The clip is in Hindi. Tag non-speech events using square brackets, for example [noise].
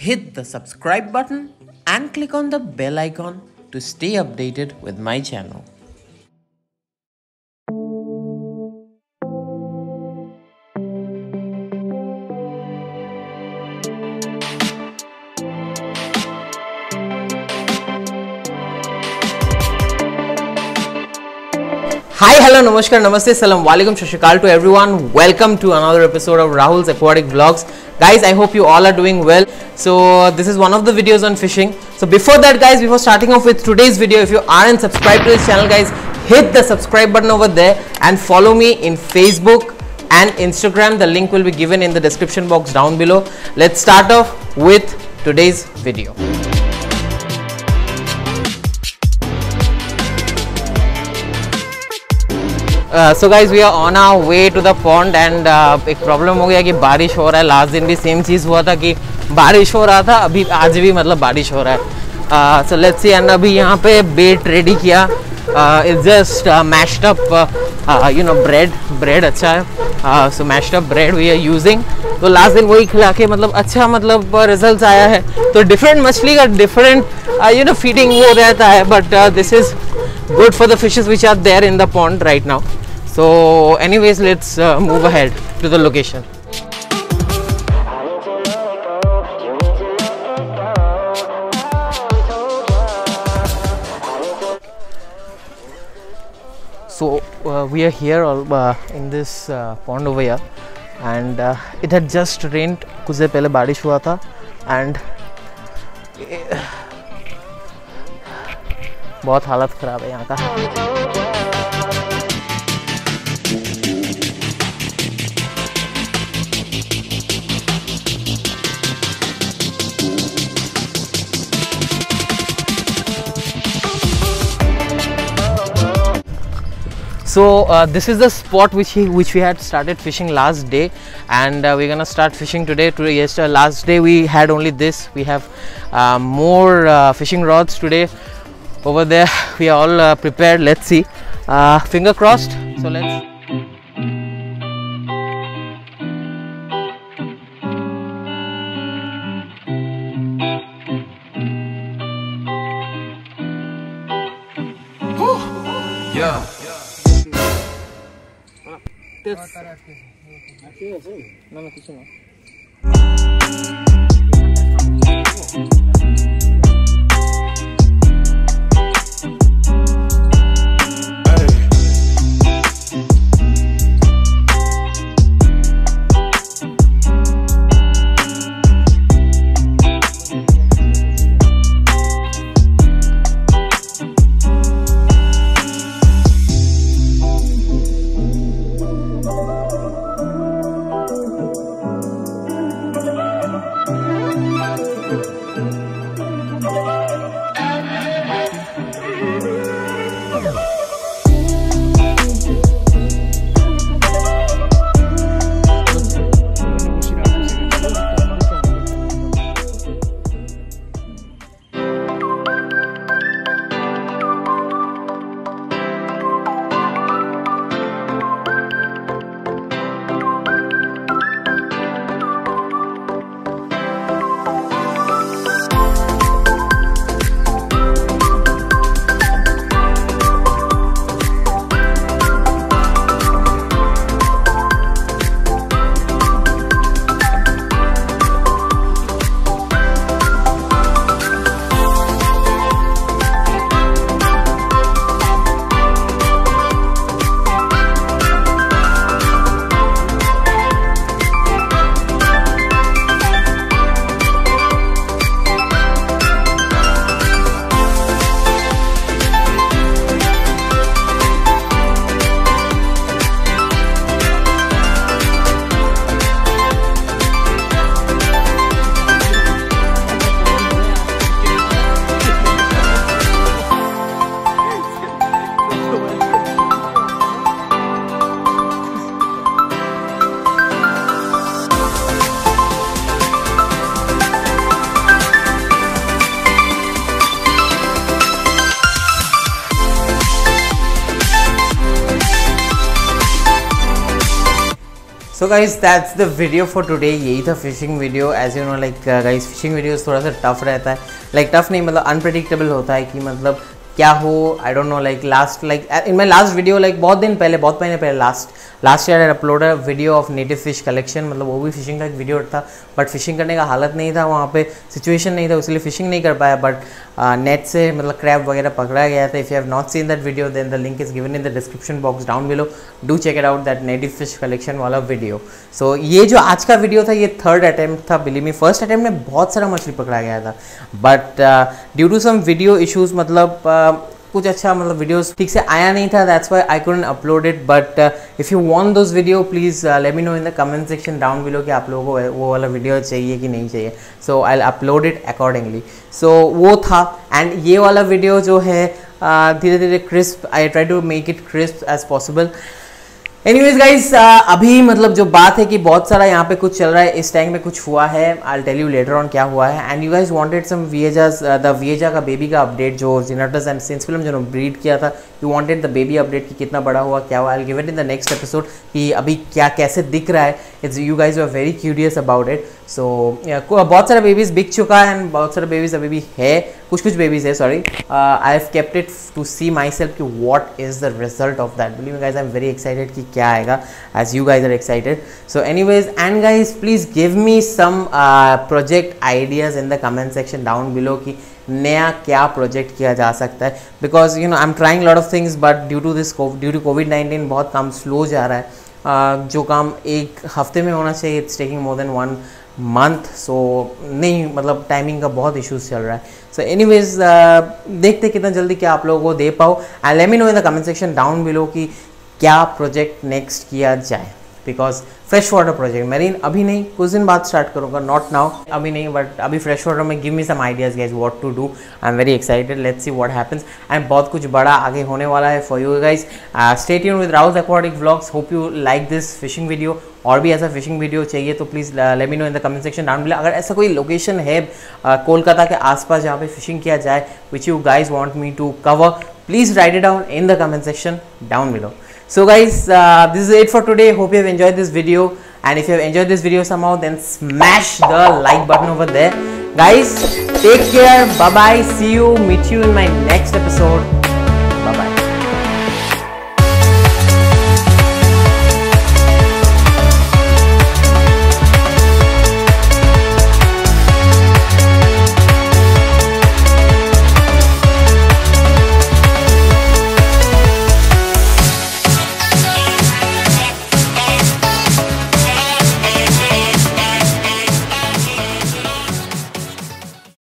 hit the subscribe button and click on the bell icon to stay updated with my channel. Hi, hello, namaskar, namaste, salam, walaikum, shashikal to everyone. Welcome to another episode of Rahul's Aquatic Vlogs. Guys, I hope you all are doing well. So, this is one of the videos on fishing. So, before that, guys, before starting off with today's video, if you aren't subscribed to this channel, guys, hit the subscribe button over there and follow me in Facebook and Instagram. The link will be given in the description box down below. Let's start off with today's video. So guys we are on our way to the pond and एक प्रॉब्लम हो गया कि बारिश हो रहा है। लास्ट दिन भी सेम चीज़ हुआ था कि बारिश हो रहा था, अभी आज भी मतलब बारिश हो रहा है। सो लेट्स सी एंड अभी यहाँ पे बेट रेडी किया। It's just mashed up you know bread bread अच्छा है। So mashed up bread we are using तो लास्ट दिन वही खिला के मतलब अच्छा मतलब रिज़ल्ट आया है। तो डिफरेंट मछली का डिफरेंट यू नो फीडिंग वो रहता है but this is good for the fishes which are there in the pond right now so anyways let's uh, move ahead to the location so uh, we are here uh, in this uh, pond over here and uh, it had just rained कुछ देर पहले बारिश हुआ था and बहुत हालत ख़राब है यहाँ का so uh, this is the spot which he which we had started fishing last day. And uh, we're gonna start fishing today. Today yesterday last day we had only this. We have uh, more uh, fishing rods today. Over there [laughs] we are all uh, prepared. Let's see. Uh, finger crossed. So let's আটকে আছে না না কিছু না so guys that's the video for today यही था fishing video as you know like guys fishing videos थोड़ा सा टफ रहता है. लाइक like, टफ नहीं मतलब अनप्रडिक्टेबल होता है कि मतलब क्या हो? I don't know like last like in my last video like बहुत दिन पहले बहुत महीने पहले last last year I upload video of native fish collection मतलब वो भी फिशिंग का एक वीडियो था बट फिशिंग करने का हालत नहीं था वहाँ पे सिचुएशन नहीं था इसलिए फिशिंग नहीं कर पाया बट नेट uh, से मतलब क्रैप वगैरह पकड़ा गया था if you have not seen that video then the link is given in the description box down below do check it out that native fish collection वाला वीडियो सो so, ये जो आज का वीडियो था ये थर्ड अटैम्प्ट था बिली मी फ़र्स्ट अटैम्प्ट में बहुत सारा मछली पकड़ा गया था but due to some video issues मतलब uh, कुछ अच्छा मतलब वीडियोस ठीक से आया नहीं था that's why I couldn't upload it but if you want those video please let me know in the comment section down below कि आप लोगों को वो वाला वीडियो चाहिए कि नहीं चाहिए। So I upload it accordingly so वो था एंड ये वाला वीडियो जो है धीरे धीरे crisp I try to make it crisp as possible anyways guys uh, अभी मतलब जो बात है कि बहुत सारा यहाँ पे कुछ चल रहा है इस टैंक में कुछ हुआ है I tell you later on क्या हुआ है। And you guys wanted some वीएजा the वीएजा का बेबी का अपडेट जो जिनाटस एंड सिंस फ़िल्म जो ब्रीड किया था you wanted the baby update कि कितना बड़ा हुआ क्या हुआ। I give it in the next episode कि अभी क्या कैसे दिख रहा है। It's you guys are very curious about it so so, बहुत सारा बेबीज बिक चुका है एंड बहुत सारे बेबीज अभी भी है। कुछ कुछ बेबीज है sorry I have kept it to see myself कि what is the result of that believe guys I am very excited कि क्या आएगा as you guys are excited so anyways and guys please give me some project ideas in the comment section down below कि नया क्या प्रोजेक्ट किया जा सकता है। Because you know I am trying lot of things but due to this due to Covid nineteen बहुत काम स्लो जा रहा है। Uh, जो काम एक हफ़्ते में होना चाहिए it's taking more than one month so नहीं मतलब टाइमिंग का बहुत इश्यूज़ चल रहा है। सो एनी वेज देखते कितना जल्दी क्या आप लोगों को दे पाओ and let know in the comment section down below कि क्या प्रोजेक्ट नेक्स्ट किया जाए। Because fresh water project marine अभी नहीं, कुछ दिन बाद स्टार्ट करूँगा नॉट नाउ अभी नहीं बट अभी फ्रेश वाटर में give me some ideas guys what to do I am very excited let's see what happens and बहुत कुछ बड़ा आगे होने वाला है for you guys stay tune with Rouse aquatic vlogs hope you like this fishing video और भी ऐसा फिशिंग वीडियो चाहिए तो please let me in the comment section down below अगर ऐसा कोई लोकेशन है कोलकाता के आसपास जहाँ पर फिशिंग किया जाए which you guys want me to cover please write it down in the comment section down below so guys this is it for today hope you enjoy enjoy this video and if you have enjoy this video somehow then smash the like button over there guys take care bye bye see you meet you in my next